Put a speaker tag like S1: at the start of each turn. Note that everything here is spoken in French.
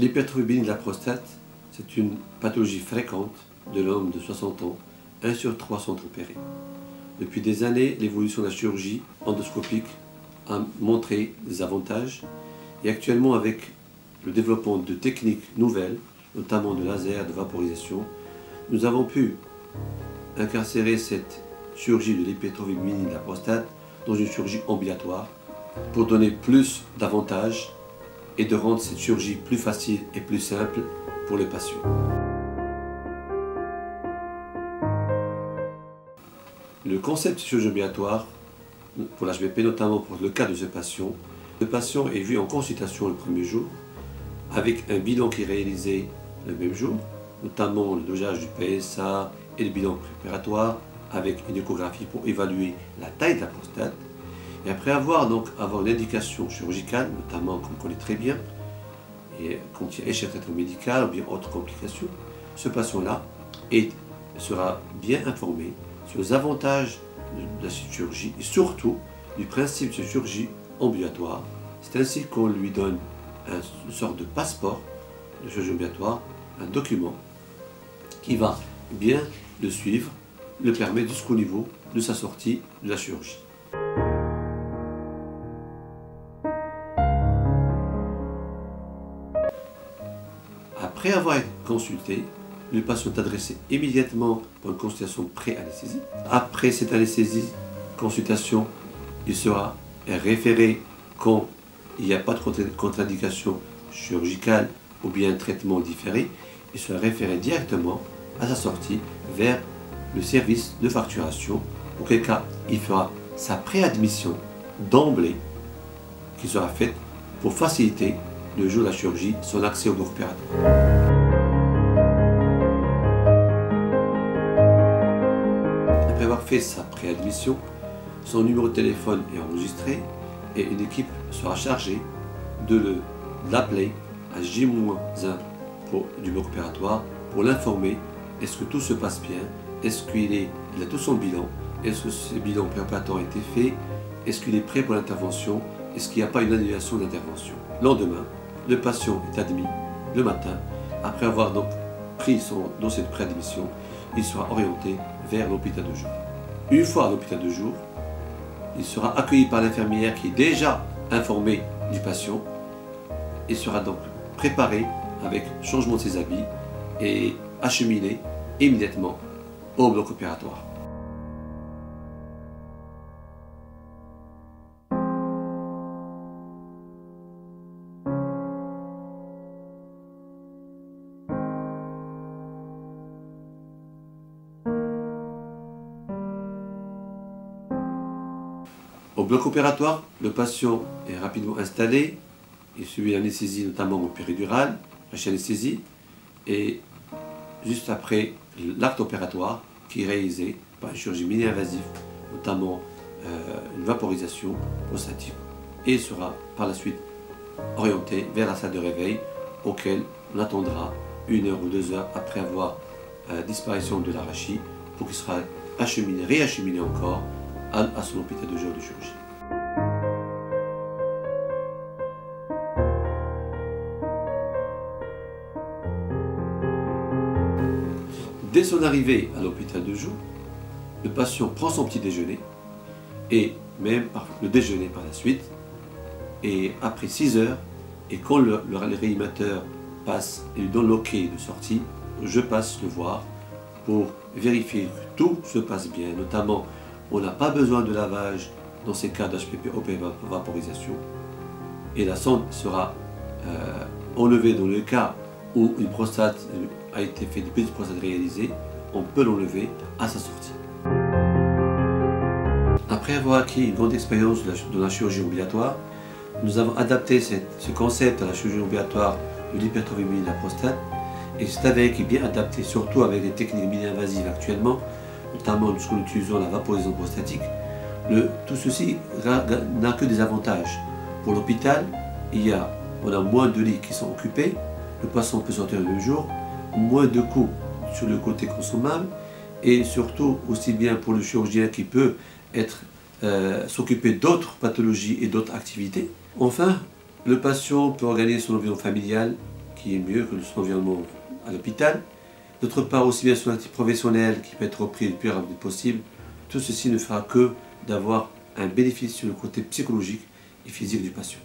S1: L'hypertrophie de la prostate, c'est une pathologie fréquente de l'homme de 60 ans, 1 sur 3 sont opérés. Depuis des années, l'évolution de la chirurgie endoscopique a montré des avantages et actuellement avec le développement de techniques nouvelles, notamment de laser, de vaporisation, nous avons pu incarcérer cette chirurgie de l'hypertrophie de la prostate dans une chirurgie ambulatoire pour donner plus d'avantages et de rendre cette chirurgie plus facile et plus simple pour les patients. Le concept de chirurgie ambulatoire pour l'HBP, notamment pour le cas de ce patient, le patient est vu en consultation le premier jour avec un bilan qui est réalisé le même jour, notamment le dosage du PSA et le bilan préparatoire avec une échographie pour évaluer la taille de la prostate. Et après avoir donc avoir une indication chirurgicale, notamment comme on connaît très bien, et contient échec traitement médical ou bien autres complications, ce patient-là sera bien informé sur les avantages de la chirurgie et surtout du principe de chirurgie ambulatoire. C'est ainsi qu'on lui donne une sorte de passeport de chirurgie ambulatoire, un document qui va bien le suivre, le permet jusqu'au niveau de sa sortie de la chirurgie. Après avoir été consulté, le patient est adressé immédiatement pour une consultation pré-anesthésie. Après cette anesthésie, consultation, il sera référé quand il n'y a pas de contre-indication chirurgicale ou bien un traitement différé, il sera référé directement à sa sortie vers le service de facturation, auquel cas il fera sa préadmission d'emblée qui sera faite pour faciliter le jour de la chirurgie son accès au bloc opératoire. Après avoir fait sa préadmission, son numéro de téléphone est enregistré et une équipe sera chargée de l'appeler à J-1 du bloc opératoire pour l'informer est-ce que tout se passe bien, est-ce qu'il a tout son bilan, est-ce que ce bilan préparatoire a été fait, est-ce qu'il est prêt pour l'intervention, est-ce qu'il n'y a pas une annulation d'intervention. Lendemain, le patient est admis le matin, après avoir donc pris son dossier de préadmission, il sera orienté vers l'hôpital de jour. Une fois à l'hôpital de jour, il sera accueilli par l'infirmière qui est déjà informée du patient et sera donc préparé avec changement de ses habits et acheminé immédiatement au bloc opératoire. Au bloc opératoire, le patient est rapidement installé, il subit l'anesthésie notamment au péridurale, la anesthésie, et juste après l'acte opératoire qui est réalisé par une chirurgie mini-invasive, notamment euh, une vaporisation prostatique, et sera par la suite orienté vers la salle de réveil auquel on attendra une heure ou deux heures après avoir euh, disparition de l'arachie pour qu'il sera acheminé, réacheminé encore à, son hôpital de jour de chirurgie. Dès son arrivée à l'hôpital de jour, le patient prend son petit déjeuner et même le déjeuner par la suite. Et après 6 heures, et quand le, réanimateur passe et lui donne l'ok de sortie, je passe le voir pour vérifier que tout se passe bien. Notamment, on n'a pas besoin de lavage dans ces cas d'HPP vaporisation. Et la sonde sera euh, enlevée dans le cas où une prostate a été fait, une petite prostate réalisée, on peut l'enlever à sa sortie. Après avoir acquis une grande expérience de la, chirurgie ambulatoire, nous avons adapté ce concept à la chirurgie ambulatoire de l'hypertrophie de la prostate et c'est avec est bien adapté, surtout avec les techniques mini-invasives actuellement, notamment lorsque nous utilisons la vaporisation prostatique. tout ceci n'a que des avantages. Pour l'hôpital, il y a, on a moins de lits qui sont occupés, le patient peut sortir le jour, moins de coûts sur le côté consommable et surtout aussi bien pour le chirurgien qui peut euh, s'occuper d'autres pathologies et d'autres activités. Enfin, le patient peut organiser son environnement familial qui est mieux que son environnement à l'hôpital. D'autre part, aussi bien son activité professionnelle qui peut être repris le plus rapidement possible. Tout ceci ne fera que d'avoir un bénéfice sur le côté psychologique et physique du patient.